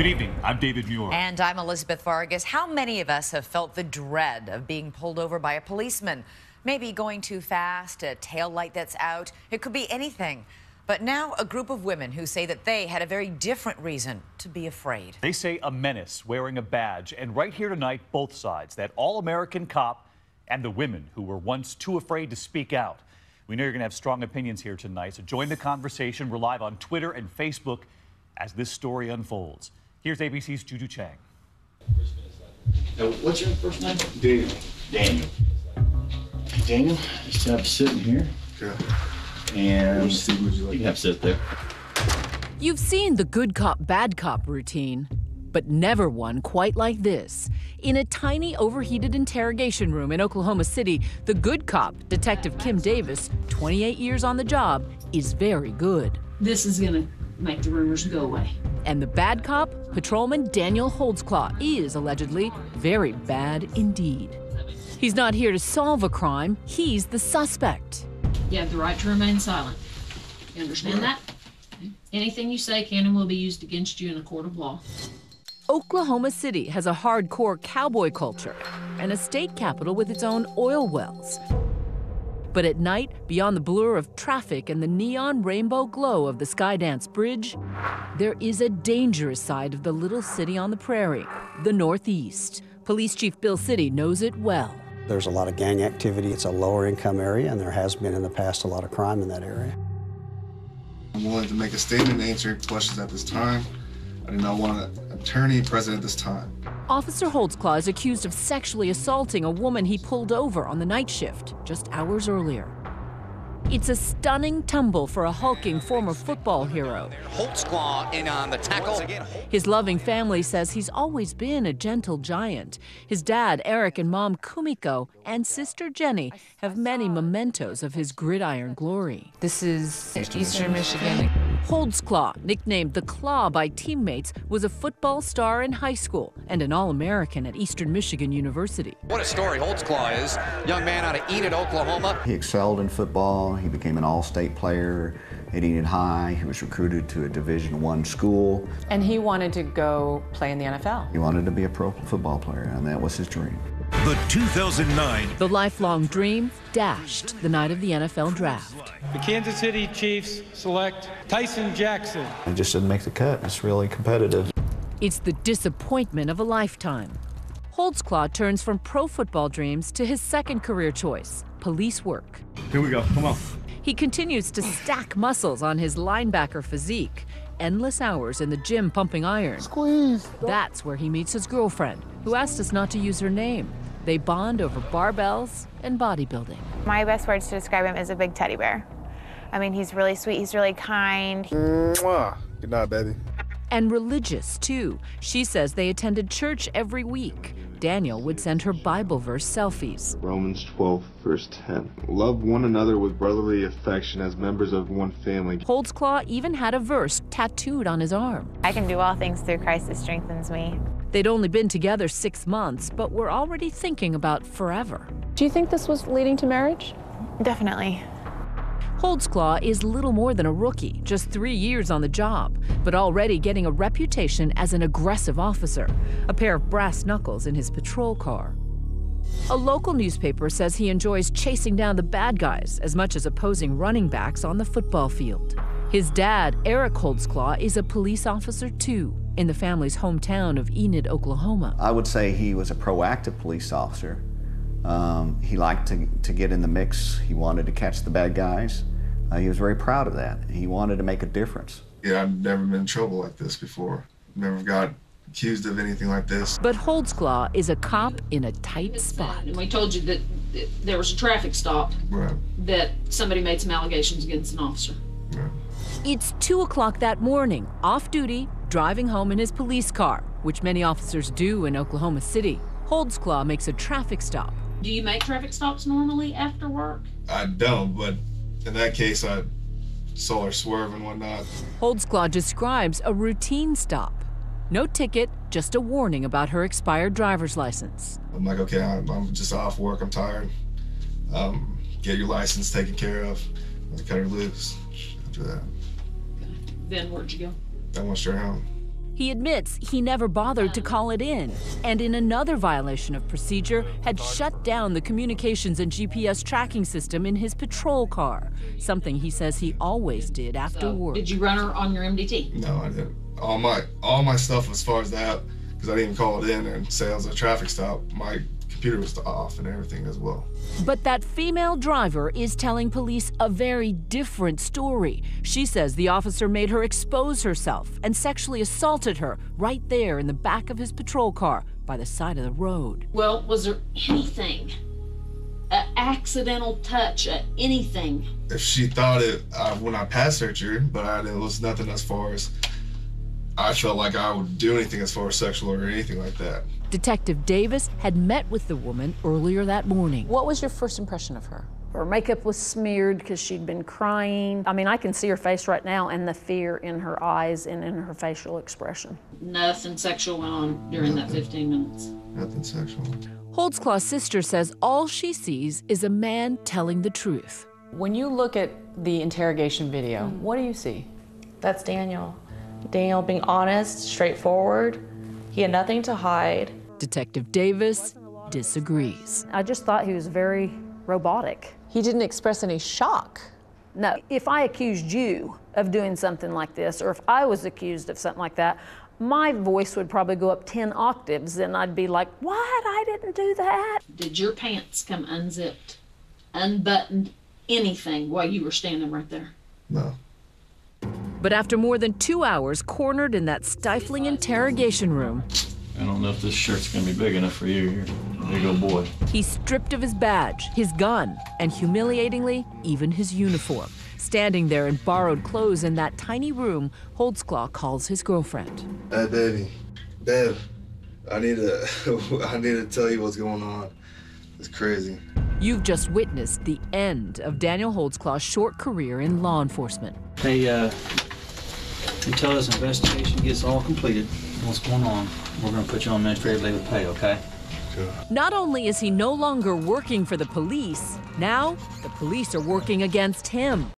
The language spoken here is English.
Good evening. I'm David Muir. And I'm Elizabeth Vargas. How many of us have felt the dread of being pulled over by a policeman? Maybe going too fast, a tail light that's out. It could be anything. But now, a group of women who say that they had a very different reason to be afraid. They say a menace wearing a badge. And right here tonight, both sides that all American cop and the women who were once too afraid to speak out. We know you're going to have strong opinions here tonight, so join the conversation. We're live on Twitter and Facebook as this story unfolds. Here's ABC's Juju Chang. Now, what's your first name? Daniel. Daniel. Daniel, just have sitting here. Okay. And Steve, would you like you can have sit there. You've seen the good cop, bad cop routine, but never one quite like this. In a tiny, overheated interrogation room in Oklahoma City, the good cop, Detective Kim Davis, 28 years on the job, is very good. This is gonna make the rumors go away. And the bad cop, Patrolman Daniel Holtzclaw, is allegedly very bad indeed. He's not here to solve a crime, he's the suspect. You have the right to remain silent. You understand that? Anything you say can and will be used against you in a court of law. Oklahoma City has a hardcore cowboy culture and a state capital with its own oil wells. But at night, beyond the blur of traffic and the neon rainbow glow of the Skydance Bridge, there is a dangerous side of the little city on the prairie, the Northeast. Police Chief Bill Citty knows it well. There's a lot of gang activity. It's a lower income area, and there has been in the past a lot of crime in that area. I'm willing to make a statement and answer questions at this time. I do not want an attorney present at this time. Officer Holtzclaw is accused of sexually assaulting a woman he pulled over on the night shift just hours earlier. It's a stunning tumble for a hulking former football hero. Holtzclaw in on the tackle. His loving family says he's always been a gentle giant. His dad, Eric, and mom, Kumiko, and sister Jenny have many mementos of his gridiron glory. This is Eastern Michigan. Holtzclaw, nicknamed the Claw by teammates, was a football star in high school and an All American at Eastern Michigan University. What a story Holtzclaw is. Young man out of Enid, Oklahoma. He excelled in football. He became an all-state player at Enid High. He was recruited to a Division One school. And he wanted to go play in the NFL. He wanted to be a pro football player, and that was his dream. The 2009. The lifelong dream dashed the night of the NFL draft. The Kansas City Chiefs select Tyson Jackson. It just didn't make the cut. It's really competitive. It's the disappointment of a lifetime. Holtzclaw turns from pro football dreams to his second career choice, police work. Here we go. Come on. He continues to stack muscles on his linebacker physique, endless hours in the gym pumping iron. Squeeze. That's where he meets his girlfriend, who asked us not to use her name. They bond over barbells and bodybuilding. My best words to describe him is a big teddy bear. I mean, he's really sweet, he's really kind. Mwah. Good night, baby. And religious, too. She says they attended church every week. Daniel would send her Bible verse selfies. Romans 12, verse 10. Love one another with brotherly affection as members of one family. Holtzclaw even had a verse tattooed on his arm. I can do all things through Christ that strengthens me. They'd only been together six months, but were already thinking about forever. Do you think this was leading to marriage? Definitely. Holtzclaw is little more than a rookie, just three years on the job, but already getting a reputation as an aggressive officer, a pair of brass knuckles in his patrol car. A local newspaper says he enjoys chasing down the bad guys as much as opposing running backs on the football field. His dad, Eric Holtzclaw, is a police officer too, in the family's hometown of Enid, Oklahoma. I would say he was a proactive police officer. Um, he liked to, to get in the mix. He wanted to catch the bad guys. Uh, he was very proud of that. He wanted to make a difference. Yeah, I've never been in trouble like this before. Never got accused of anything like this. But Holtzclaw is a cop in a tight spot. And we told you that that there was a traffic stop, Right. that somebody made some allegations against an officer. It's 2 o'clock that morning, off duty, driving home in his police car, which many officers do in Oklahoma City. Holtzclaw makes a traffic stop. Do you make traffic stops normally after work? I don't, but in that case, I saw her swerve and whatnot. Holtzclaw describes a routine stop. No ticket, just a warning about her expired driver's license. I'm like, okay, I'm, I'm just off work. I'm tired. Um, get your license taken care of. I cut her loose. After that, Then where'd you go? I went straight home. He admits he never bothered to call it in, and in another violation of procedure, had shut down the communications and GPS tracking system in his patrol car, something he says he always did after work. Did you run her on your MDT? No, I didn't. All my all my stuff as far as that, because I didn't even call it in and say it was a traffic stop. My computer was off and everything as well. But that female driver is telling police a very different story. She says the officer made her expose herself and sexually assaulted her right there in the back of his patrol car by the side of the road. Well, was there anything? An accidental touch, a anything? If she thought it uh, when I passed searched her, but I, it was nothing as far as I felt like I would do anything as far as sexual or anything like that. Detective Davis had met with the woman earlier that morning. What was your first impression of her? Her makeup was smeared because she'd been crying. I mean, I can see her face right now and the fear in her eyes and in her facial expression. Nothing sexual went on during that 15 minutes. Nothing sexual. Holtzclaw's sister says all she sees is a man telling the truth. When you look at the interrogation video, hmm. what do you see? That's Daniel. Daniel being honest, straightforward. He had nothing to hide. Detective Davis disagrees. I just thought he was very robotic. He didn't express any shock. No, if I accused you of doing something like this, or if I was accused of something like that, my voice would probably go up 10 octaves and I'd be like, What? I didn't do that. Did your pants come unzipped, unbuttoned, anything while you were standing right there? No. But after more than two hours cornered in that stifling interrogation room, I don't know if this shirt's gonna be big enough for you. Here, there you go, boy. he's stripped of his badge, his gun, and humiliatingly, even his uniform. Standing there in borrowed clothes in that tiny room, Holtzclaw calls his girlfriend. Hey, baby, babe, I need to I need to tell you what's going on. It's crazy. You've just witnessed the end of Daniel Holtzclaw's short career in law enforcement. Hey, uh, until this investigation gets all completed, what's going on, we're gonna put you on administrative leave of pay, okay? Not only is he no longer working for the police, now the police are working against him.